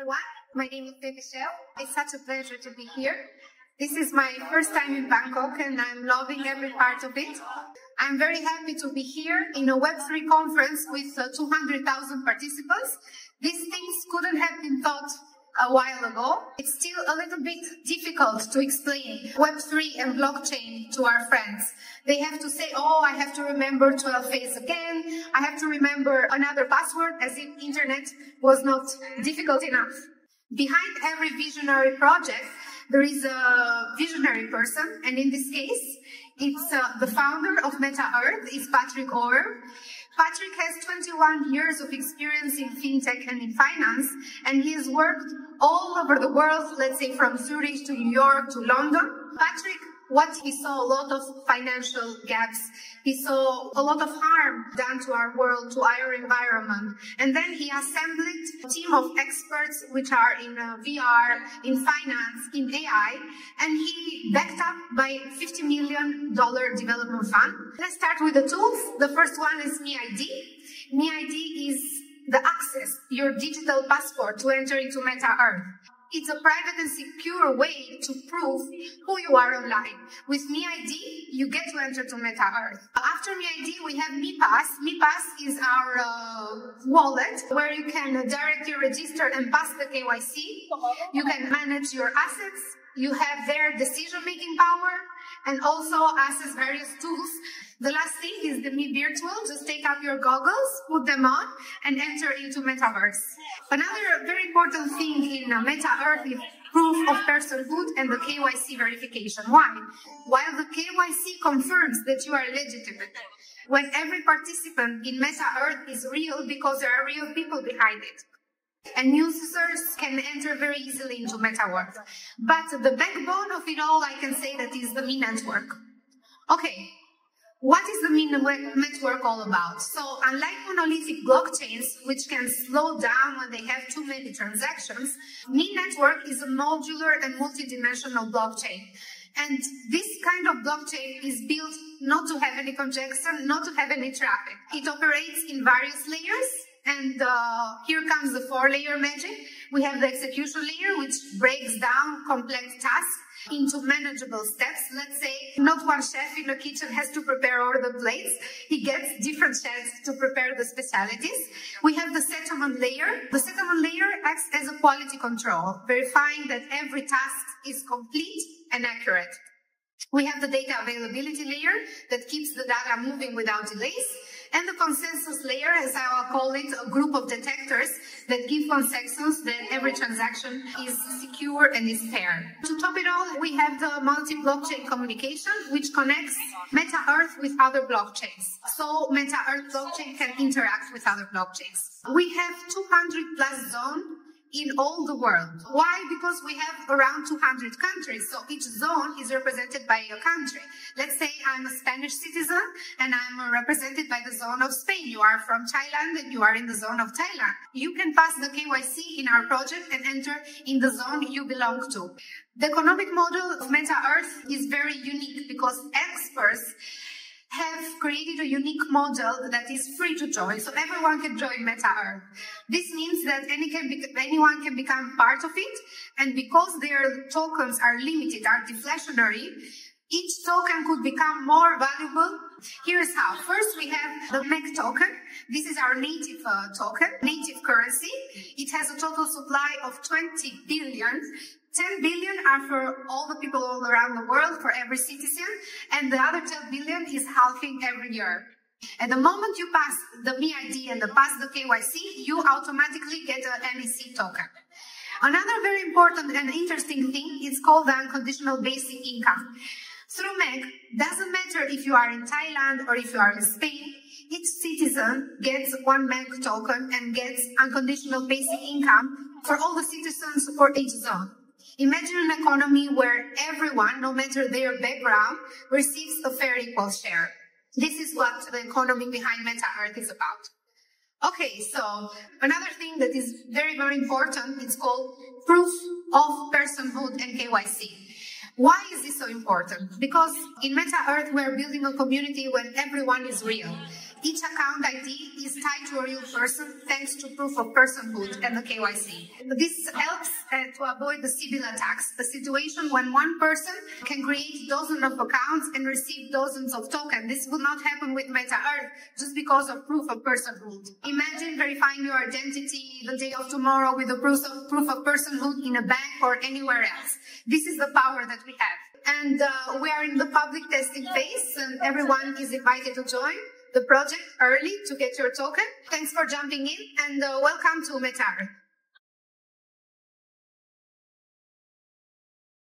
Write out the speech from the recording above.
everyone. My name is Michelle. It's such a pleasure to be here. This is my first time in Bangkok and I'm loving every part of it. I'm very happy to be here in a Web3 conference with uh, 200,000 participants. These things couldn't have been thought a while ago. It's still a little bit difficult to explain Web3 and blockchain to our friends. They have to say, oh, I have to remember 12 phase again. I have to remember another password as if internet was not difficult enough. Behind every visionary project, there is a visionary person. And in this case, it's uh, the founder of Meta Earth is Patrick Orr. Patrick has 21 years of experience in fintech and in finance, and he has worked all over the world, let's say from Zurich to New York to London. Patrick what he saw a lot of financial gaps. He saw a lot of harm done to our world, to our environment. And then he assembled a team of experts which are in uh, VR, in finance, in AI, and he backed up by $50 million development fund. Let's start with the tools. The first one is MeID. MeID is the access, your digital passport to enter into Meta Earth. It's a private and secure way to prove who you are online. With MeID, you get to enter to Meta Earth. After MeID, we have MePass. MePass is our uh, wallet where you can directly register and pass the KYC. You can manage your assets. You have their decision-making power and also access various tools. The last thing is the Me Virtual. Just take up your goggles, put them on, and enter into Metaverse. Another very important thing in uh, Meta Earth is proof of personhood and the KYC verification. Why? While the KYC confirms that you are legitimate, when every participant in Meta Earth is real because there are real people behind it. And users can enter very easily into MetaWorld. But the backbone of it all, I can say that is the Me Network. Okay, what is the Me Network all about? So unlike monolithic blockchains, which can slow down when they have too many transactions, Me Network is a modular and multidimensional blockchain. And this kind of blockchain is built not to have any congestion, not to have any traffic. It operates in various layers and uh, here comes the four layer magic. We have the execution layer, which breaks down complex tasks into manageable steps. Let's say not one chef in the kitchen has to prepare all the plates. He gets different chefs to prepare the specialities. We have the settlement layer. The settlement layer acts as a quality control, verifying that every task is complete and accurate. We have the data availability layer that keeps the data moving without delays and the consensus layer, as I will call it, a group of detectors that give consensus that every transaction is secure and is fair. To top it all, we have the multi-blockchain communication, which connects Meta Earth with other blockchains. So Meta Earth blockchain can interact with other blockchains. We have 200 plus zone in all the world. Why? Because we have around 200 countries, so each zone is represented by a country. Let's say I'm a Spanish citizen and I'm represented by the zone of Spain. You are from Thailand and you are in the zone of Thailand. You can pass the KYC in our project and enter in the zone you belong to. The economic model of Meta Earth is very unique because experts have created a unique model that is free to join, so everyone can join Meta Earth. This means that any can be, anyone can become part of it, and because their tokens are limited, are deflationary, each token could become more valuable. Here's how. First, we have the MEC token. This is our native uh, token, native currency. It has a total supply of 20 billion 10 billion are for all the people all around the world, for every citizen, and the other 10 billion is halving every year. At the moment you pass the MeID and the pass the KYC, you automatically get an MEC token. Another very important and interesting thing is called the unconditional basic income. Through MEC, doesn't matter if you are in Thailand or if you are in Spain, each citizen gets one MEC token and gets unconditional basic income for all the citizens for each zone. Imagine an economy where everyone, no matter their background, receives a fair equal share. This is what the economy behind Meta Earth is about. Okay, so another thing that is very, very important is called proof of personhood and KYC. Why is this so important? Because in Meta Earth, we're building a community where everyone is real. Each account ID is tied to a real person thanks to proof of personhood and the KYC. This helps uh, to avoid the Sybil attacks, a situation when one person can create dozens of accounts and receive dozens of tokens. This will not happen with Meta Earth just because of proof of personhood. Imagine verifying your identity the day of tomorrow with a proof of, proof of personhood in a bank or anywhere else. This is the power that we have and uh, we are in the public testing phase and everyone is invited to join the project early to get your token. Thanks for jumping in and uh, welcome to MetaEarth.